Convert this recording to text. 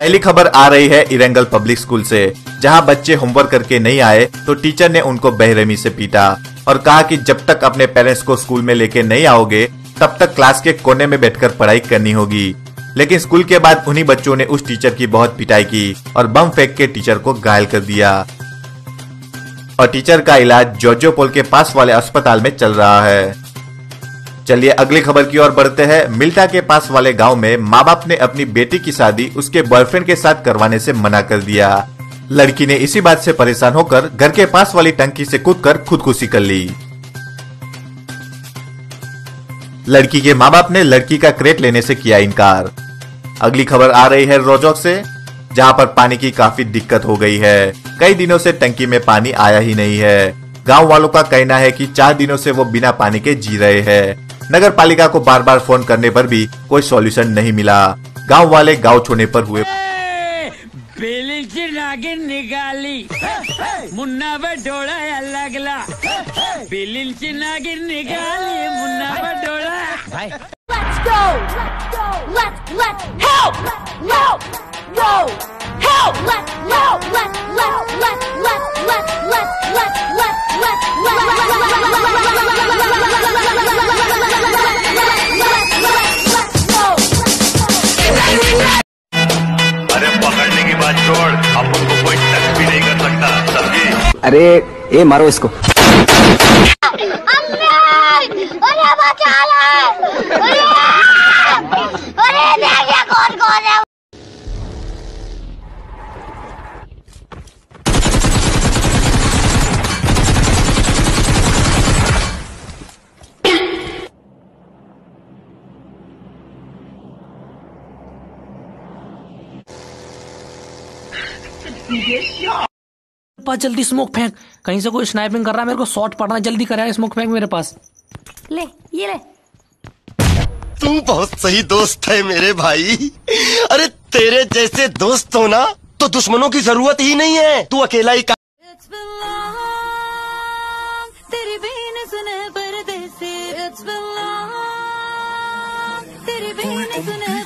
पहली खबर आ रही है इरेंगल पब्लिक स्कूल से। जहाँ बच्चे होमवर्क करके नहीं आए तो टीचर ने उनको बेरहमी से पीटा और कहा कि जब तक अपने पेरेंट्स को स्कूल में लेके नहीं आओगे, तब तक क्लास के कोने में बैठकर पढ़ाई करनी होगी। लेकिन स्कूल के बाद उन्हीं बच्चों ने उस टीचर की बहुत पिटाई की और बम फेंक के टीचर को घायल कर दिया। और टीचर का इलाज जॉर्जियो पोल के पास वाले अस्पताल में चल रहा है। चलिए अगली खबर की ओर बढ़ते हैं। मिल्टा के पास वाले गाँव में माँ बाप ने अपनी बेटी की शादी उसके बॉयफ्रेंड के साथ करवाने से मना कर दिया। लड़की ने इसी बात से परेशान होकर घर के पास वाली टंकी से कूदकर खुदकुशी कर ली। लड़की के माँ बाप ने लड़की का क्रेट लेने से किया इनकार। अगली खबर आ रही है रोजोक से, जहाँ पर पानी की काफ़ी दिक्कत हो गई है। कई दिनों से टंकी में पानी आया ही नहीं है। गाँव वालों का कहना है कि चार दिनों से वो बिना पानी के जी रहे हैं। नगर पालिका को बार बार फ़ोन करने पर भी कोई सॉल्यूशन नहीं मिला गाँव वाले गाँव छोड़ने पर हुए नागिन निकाली मुन्ना बटोड़ा लगला बिलिंची नागिन निकाली Munna Let's go! Let's go! Let's let's help! Help! Go! Help! Let's help! Let's let's कोई टच भी नहीं कर सकता समझे अरे ए मारो इसको। है पास जल्दी स्मोक फेंक। कहीं से कोई स्नाइपिंग कर रहा है मेरे को शॉट पड़ना जल्दी करे स्मोक फेंक मेरे पास। ले ये ले। तू बहुत सही दोस्त है मेरे भाई। अरे तेरे जैसे दोस्त हो ना तो दुश्मनों की ज़रूरत ही नहीं है। तू अकेला ही तेरी बीन सुने परदेसी तेरी बीन सुने